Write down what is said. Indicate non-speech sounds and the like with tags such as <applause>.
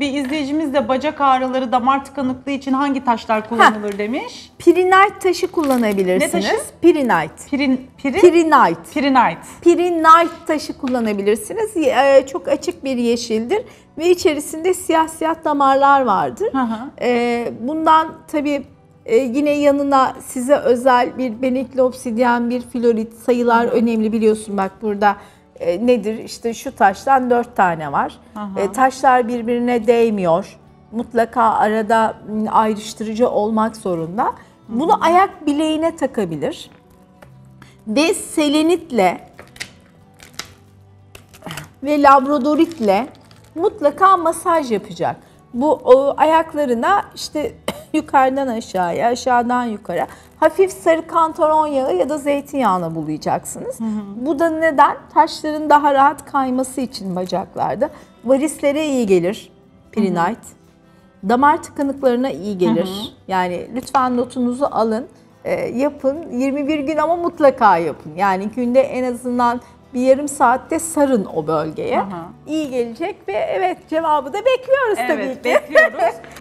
Bir izleyicimiz de bacak ağrıları, damar tıkanıklığı için hangi taşlar kullanılır demiş. Pirinite taşı kullanabilirsiniz. Ne taşı? Pirinite. Pirin, pirin, Pirinite. pirinite. Pirinite taşı kullanabilirsiniz. Ee, Çok açık bir yeşildir ve içerisinde siyah siyah damarlar vardır. Hı hı. Ee, Bundan tabii e, yine yanına size özel bir benekli obsidyen, bir florit sayılar önemli biliyorsun bak burada e, nedir? İşte şu taştan dört tane var. Aha. E, taşlar birbirine değmiyor. Mutlaka arada ayrıştırıcı olmak zorunda. Bunu ayak bileğine takabilir. Ve selenitle ve labradoritle mutlaka masaj yapacak. Bu o, ayaklarına işte yukarıdan aşağıya, aşağıdan yukarı hafif sarı kantaron yağı ya da zeytinyağına bulayacaksınız. Bu da neden? Taşların daha rahat kayması için bacaklarda. Varislere iyi gelir pirinite. Damar tıkanıklarına iyi gelir. Yani lütfen notunuzu alın, e, yapın. 21 gün ama mutlaka yapın. Yani günde en azından bir yarım saatte sarın o bölgeye. Aha. İyi gelecek ve evet cevabı da bekliyoruz tabii Evet, ki. bekliyoruz. <laughs>